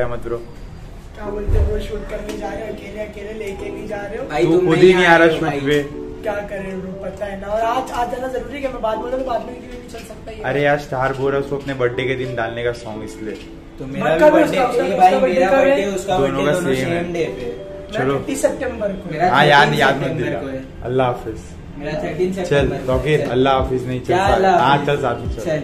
क्या मत ब्रो क्या बोलते हो? शूट करने जा रहे हो? अकेले अकेले लेके नहीं जा रहे हो? भाई तुम खुद ही नहीं आ रहा शूट पे। क्या करें ब्रो पता है ना? और आज आज जाना ज़रूरी है मैं बात बोल रहा बाद में नहीं चल सकता ये? अरे यार स्टार बोल रहा है उसको अपने बर्थडे के दिन डालने का सॉन्ग इसलिए। तो मेरा भी बर्थडे उसका- ए उसका भाई मेरा बर्थडे उसका दोनों बर्थडे का दोनों सेम डे पे। चलो। तीस सितंबर को। हाँ याद 13 याद मत दिला। अल्लाह हाफिज। मेरा थर्टीन चल सितंबर तौकीर अल्लाह हाफिज नहीं चल हाँ चल साथ में चल। चल।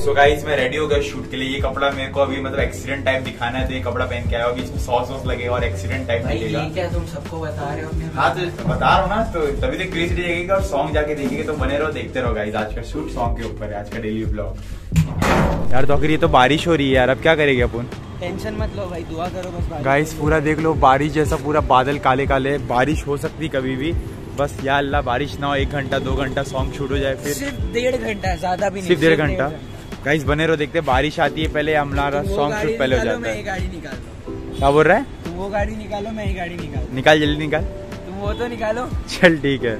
सो गाइस मैं रेडी हो गया शूट के लिए। ये कपड़ा मेरे को अभी मतलब एक्सीडेंट टाइप दिखाना है तो ये कपड़ा पहन के आया अभी इसमें सॉस वॉस लगेगा और एक्सीडेंट टाइप ये क्या तुम सबको बता रहे हो? हाँ तो बता रहा हूँ ना तो तभी तो क्यूरियोसिटी जाएगी और सॉन्ग जाके देखेंगे। तो बने रहो देखते रहो गाइस आज का शूट सॉन्ग के ऊपर है आज का डेली ब्लॉग यार तो ये तो बारिश हो रही है यार अब क्या करेंगे अपन? टेंशन मत लो भाई दुआ करो बस गाइस पूरा देख लो बारिश जैसा पूरा बादल काले काले बारिश हो सकती कभी भी। बस या अल्लाह बारिश ना हो एक घंटा दो घंटा सॉन्ग शूट हो जाए फिर सिर्फ़ डेढ़ घंटा ज़्यादा भी नहीं सिर्फ़ डेढ़ घंटा। गाइस बने रहो देखते बारिश आती है पहले हमारा सॉन्ग शूट पहले हो जाता है। गाड़ी निकाल क्या बोल रहा है? तुम वो गाड़ी निकालो मैं ये गाड़ी निकाल निकाल जल्दी निकाल। तुम वो तो निकालो। चल ठीक है।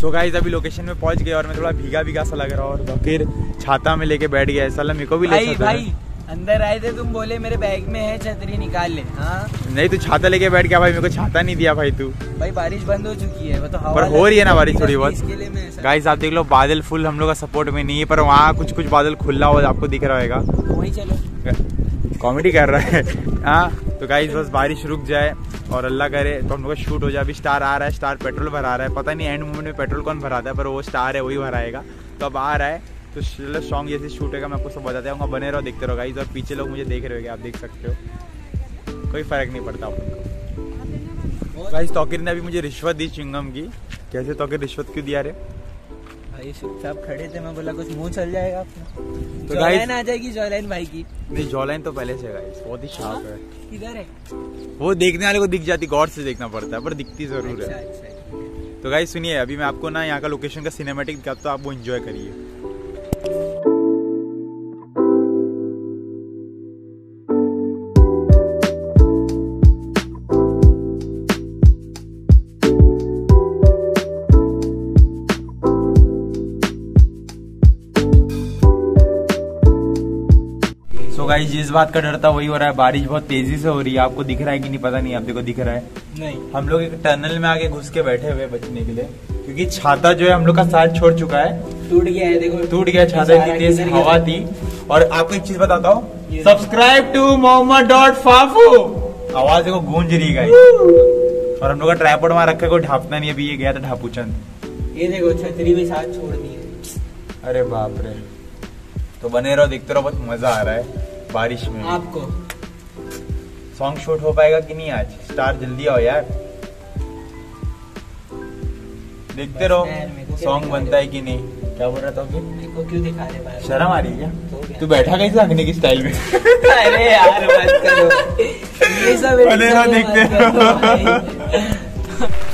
सो गाइस अभी लोकेशन में पहुँच गए और मैं थोड़ा भीगा भीगा सा लग रहा हूँ और तो फिर छाता में लेके बैठ गया। साला मेरे को भी ले भाई भाई अंदर आए थे तुम बोले मेरे बैग में है छतरी निकाल ले। हाँ? नहीं तू छाता लेके बैठ गया भाई मेरे को छाता नहीं दिया भाई तू। भाई बारिश बंद हो चुकी है वो तो हवा पर हो रही है ना बारिश थोड़ी बहुत। गाइस आप देख लो बादल फुल हम लोग का सपोर्ट में नहीं है पर वहाँ कुछ कुछ बादल खुला हुआ आपको दिख रहा होगा। वहीं चलो। कॉमेडी कर रहा है। हाँ तो गाइस बस बारिश रुक जाए और अल्लाह करे तो हम लोग का शूट हो जाए। अभी स्टार आ रहा है स्टार पेट्रोल भरा रहा है। पता नहीं एंड मोमेंट में पेट्रोल कौन भराता है पर वो स्टार है वही भराएगा। तो अब आ रहा है। तो सॉन्ग जैसे शूट होगा मैं आपको सब बताते जाऊँगा बने रहो देखते रहो गाइस और पीछे लोग मुझे देख रहे होगे आप देख सकते हो। कोई फ़र्क नहीं पड़ता अपन को। गाइस तौकीर ने अभी मुझे रिश्वत दी चिंगम की। कैसे तौकीर रिश्वत क्यों दिया रे? भाई साहब खड़े थे मैं बोला कुछ मुँह चल जाएगा अपना तो आ जाएगी जॉलाइन भाई की। नहीं जॉलाइन तो पहले से गाइस बहुत ही शार्प है। किधर है? वो देखने वाले को दिख जाती गौर से देखना पड़ता है पर दिखती ज़रूर अच्छा है। अच्छा तो गाइस सुनिए अभी मैं आपको ना यहाँ का लोकेशन का सिनेमेटिक दिखाता हूँ आप वो एंजॉय करिए। सो गाइस जिस बात का डर था वही हो रहा है। बारिश बहुत तेज़ी से हो रही है। आपको दिख रहा है कि नहीं पता नहीं आप देखो दिख रहा है। नहीं। हम लोग एक टनल में आगे घुस के बैठे हुए बचने के लिए। क्योंकि छाता जो है हम लोग का साथ छोड़ चुका है। टूट गया है देखो। टूट गया छाता इतनी तेज हवा थी। और आपको एक चीज़ बताता हूँ। सब्सक्राइब टू मोहम्मद डॉट फाफू आवाज़ देखो गूंज रही है और हम लोग का ट्राईपोर्ड वहाँ रखा कोई ढापना नहीं अभी ये गया था ढापू चंद ये देखो छतरी भी साथ छोड़ दी अरे बाप रे। तो बने रहो देखते रहो बहुत मज़ा आ रहा है। बारिश में। आपको। सॉन्ग शूट हो पाएगा कि नहीं आज? स्टार जल्दी आओ यार। देखते रहो सॉन्ग बनता है कि नहीं? क्या बोल रहा था कि क्यों दिखा रहे शर्म आ रही है तो क्या? तू बैठा कैसे रखने की स्टाइल में? अरे यार मत करो। ये सब रहो, देखते रहो।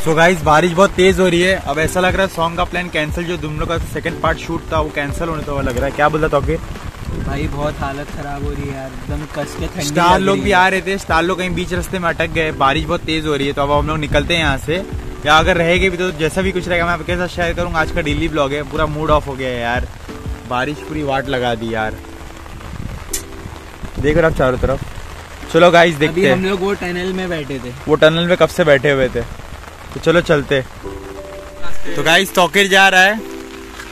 सो गाइस बारिश बहुत तेज हो रही है। अब ऐसा लग रहा है सॉन्ग का प्लान कैंसिल जो तुम लोग का सेकंड पार्ट शूट था वो कैंसिल होने तो लग रहा है। क्या बोला था भाई बहुत हालत खराब हो रही है यार। एकदम कस के ठंडी स्टार लोग भी आ रहे थे स्टार लोग कहीं बीच रास्ते में अटक गए बारिश बहुत तेज हो रही है तो अब हम लोग निकलते हैं यहाँ से। या अगर रहेगी भी तो जैसा भी कुछ रहेगा मैं आपके साथ शेयर करूँगा। आज का डेली ब्लॉग है पूरा मूड ऑफ़ हो गया है यार। बारिश पूरी वाट लगा दी यार। देख रहे आप चारों तरफ़। चलो गाइस अभी देखते हम लोग वो टनल में बैठे थे। वो टनल में कब से बैठे हुए थे? तो चलो चलते। तो गाइस तौकीर जा रहा है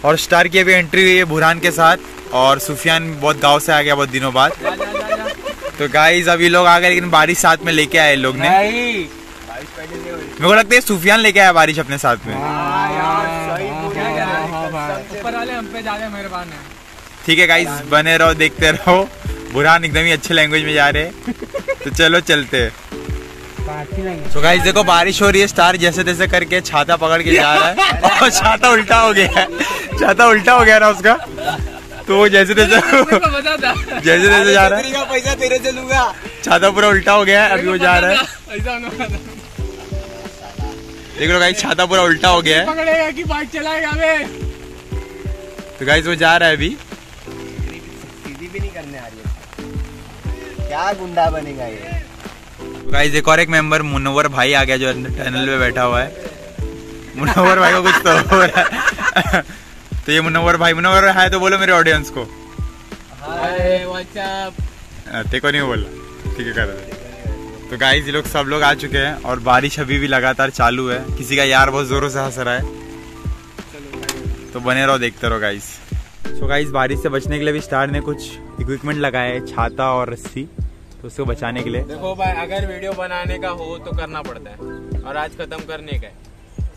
और स्टार की अभी एंट्री हुई है बुरहान के साथ। और सुफियान बहुत गाँव से आ गया बहुत दिनों बाद। तो गाइस अभी लोग आ गए लेकिन बारिश साथ में लेके आए लोग ने। मेरे को लगता है सुफियान लेके आया बारिश अपने साथ में। ज़्यादा मेहरबान है ठीक है गाइस बने रहो देखते रहो। बुरहान एकदम ही अच्छे लैंग्वेज में जा रहे। हैं तो चलो चलते। तो गाइस देखो बारिश हो रही है स्टार जैसे तैसे करके छाता पकड़ के जा रहा है। और छाता उल्टा हो गया है। छाता उल्टा हो गया ना उसका? तो वो जैसे बता था जैसे तैसे जा रहा है। पैसा तेरे से लूँगा। छाता पूरा उल्टा हो गया है अभी वो जा रहा है। देख लो गाइस छाता पूरा उल्टा हो गया है। पकड़ेगा कि बाइक चलाएगा बे तो गाइस वो जा रहा है अभी। सीधी भी नहीं करने आ रही है। क्या गुंडा बनेगा ये? गाइस एक और एक मेंबर मुनव्वर भाई आ गया जो टनल पे बैठा हुआ है। मुनव्वर भाई को कुछ तो हो रहा है। तो ये मुनव्वर भाई मुनव्वर है तो बोलो मेरे ऑडियंस को। हाय व्हाट्सअप को नहीं बोला। ठीक है कर तो गाइस ये लोग सब लोग आ चुके हैं और बारिश अभी भी लगातार चालू है। किसी का यार बहुत जोरों से हंस रहा है। तो बने रहो देखते रहो गाइस सो गाइस बारिश से बचने के लिए भी स्टार ने कुछ इक्विपमेंट लगाए है छाता और रस्सी। तो उसको बचाने के लिए। देखो भाई अगर वीडियो बनाने का हो तो करना पड़ता है। और आज खत्म करने का है।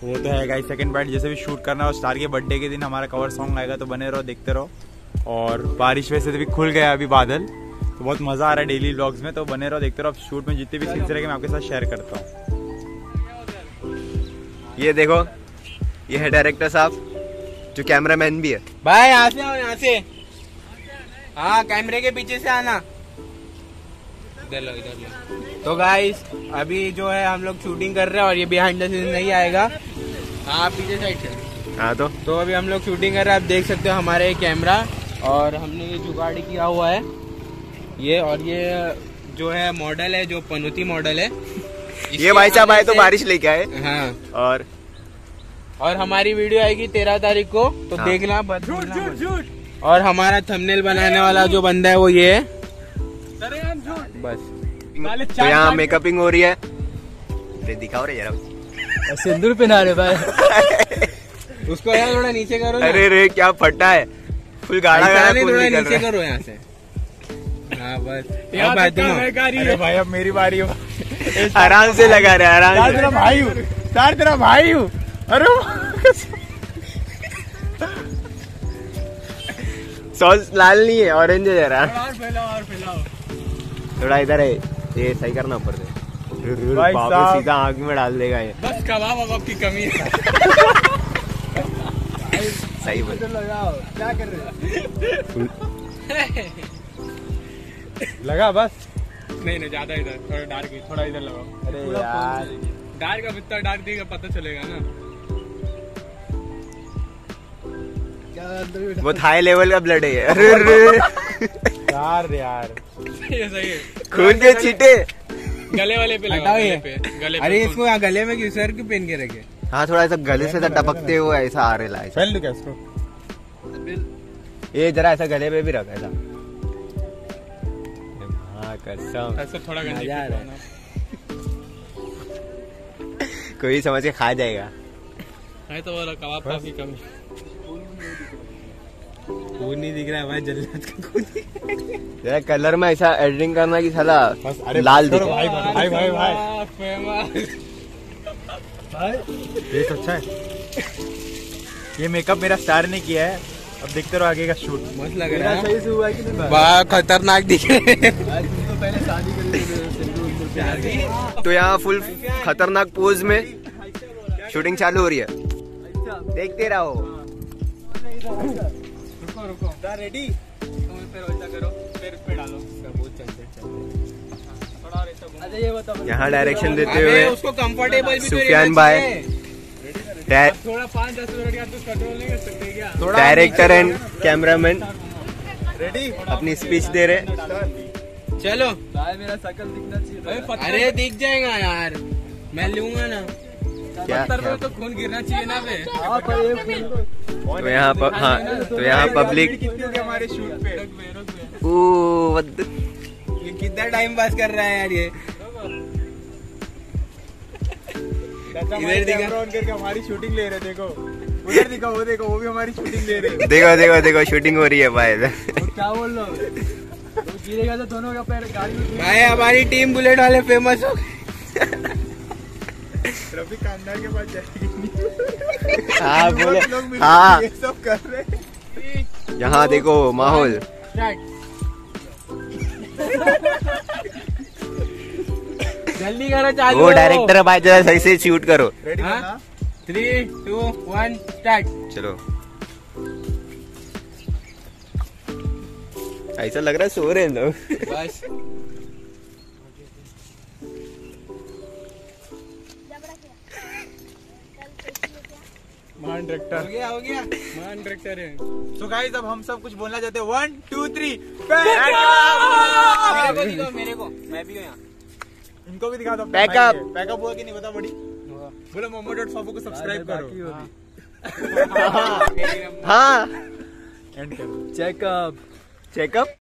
वो तो है गाइस सेकंड पार्ट जैसे भी शूट करना और स्टार के बर्थडे के दिन हमारा कवर सॉन्ग आएगा तो बने रहो देखते रहो। और बारिश वैसे तो भी खुल गया अभी बादल तो बहुत मज़ा आ रहा है डेली व्लॉग्स में तो बने रहो देखते रहो। अब शूट में जितने भी सीन्स रहेंगे मैं आपके साथ शेयर करता हूँ। ये देखो ये है डायरेक्टर साहब जो कैमरामैन भी है। भाई यहाँ से यहाँ से। हाँ कैमरे के पीछे से आना। इधर लो इधर लो। तो गाइस अभी जो है हम लोग शूटिंग कर रहे हैं और ये बिहाइंड द सीन नहीं आएगा। हाँ पीछे साइड से। हाँ तो? तो अभी हम लोग शूटिंग कर रहे हैं आप देख सकते हो हमारे कैमरा और हमने ये जुगाड़ किया हुआ है। ये और ये जो है मॉडल है जो पनौती मॉडल है। ये भाई साहब आए तो बारिश लेके आए। हाँ। और? और हमारी वीडियो आएगी तेरह तारीख को तो हाँ। देखना बस झूठ और हमारा थंबनेल बनाने वाला जो बंदा है वो ये है। बस। तो यहाँ मेकअपिंग हो रही है। अरे दिखाओ रे जरा। सिंदूर पहना रहे भाई। उसको यार थोड़ा नीचे करो अरे रे क्या फटा है। फुल गाढ़ा गाढ़ा नहीं थोड़ा नीचे करो यहाँ से। हाँ बस। अब भाई भाई अब मेरी बारी हो। आराम से लगा रहे आराम से। तेरा भाई हूँ। यार तेरा भाई हूँ। अरे सॉस लाल नहीं है ऑरेंज है जरा। और फैलाओ और फैलाओ। थोड़ा इधर है। ये सही करना ऊपर से। सीधा आग में डाल देगा ये। बस कबाब वबाब की कमी है। सही बोल। क्या कर रहे लगा बस? नहीं नहीं ज़्यादा इधर थोड़ा डार्क थोड़ा इधर लगाओ। अरे यार। डार्क अब इतना डार्क देगा पता चलेगा ना। बहुत हाई लेवल का ब्लड है। यार यार। सही है खून के छींटे। गले वाले पे लगाओ गले पे गले अरे इसको यहाँ गले में क्यों सर क्यों पहन के रखे? हाँ थोड़ा ऐसा गले से टपकते हुए ऐसा आ रहा है पहन क्या इसको? ये जरा ऐसा गले पे भी रखा ऐसा। हाँ कसम। थोड़ा है। कोई समझ के खा जाएगा। है तो कबाब काफ़ी कमी खून नहीं दिख रहा है भाई जल्लाद का खून जरा कलर में ऐसा एडिटिंग करना कि साला बस अरे लाल दिखे। भाई भाई भाई भाई ये तो अच्छा है। ये मेकअप मेरा स्टार ने किया है। अब देखते रहो आगे का शूट मस्त लग रहा है। सही से हुआ कि नहीं? वाह खतरनाक दिख रहे हैं। तो पहले शादी तो यहाँ फुल खतरनाक पोज में शूटिंग चालू हो रही है। देखते रहो। रुको रुको। रेडी तुम फिर वैसा करो फिर पे डालो। बहुत चलते चलते। थोड़ा और ऐसा अच्छा ये बताओ यहाँ डायरेक्शन देते हुए उसको कंफर्टेबल भी सुफियान भाई। थोड़ा पाँच दस मिनट का तो कंट्रोल नहीं कर सकते क्या? डायरेक्टर एंड कैमरामैन रेडी अपनी स्पीच दे रहे। चलो। भाई मेरा शकल दिखना चाहिए। अरे दिख जाएगा यार। मैं लूँगा ना। क्या? तो खून गिरना चाहिए ना हाँ फूल तो यहाँ हाँ तो यहाँ पब्लिक हो हमारे शूट पे। ओ ये कितना टाइम पास कर रहा है यार ये? इधर दिखा। करके हमारी शूटिंग ले रहे देखो। उधर दिखा वो देखो वो भी हमारी शूटिंग ले रहे। देखो देखो देखो शूटिंग हो रही है भाई। क्या बोल रहे हो? तो गिरेगा तो दोनों का पैर गाड़ी में भाई हमारी टीम बुलेट वाले फ़ेमस हो गए। रवि खानदान के पास जाएगी। हाँ बोले। हाँ। ये सब कर रहे यहाँ देखो माहौल। जल्दी करो चालू वो डायरेक्टर है भाई जरा सही से शूट करो। हाँ? थ्री टू वन स्टार्ट चलो। ऐसा लग रहा है सो रहे हैं लोग। बस। महान हो गया हो गया। मान डायरेक्टर है। तो गाइस अब हम सब कुछ बोलना चाहते हैं। वन टू थ्री मेरे को दिखाओ मेरे को। मैं भी हूँ यहाँ। इनको भी दिखा दो up. पैकअप हुआ कि नहीं बता बड़ी? बोलो मोमो डॉट फाफू को सब्सक्राइब करो। हाँ। Checkup checkup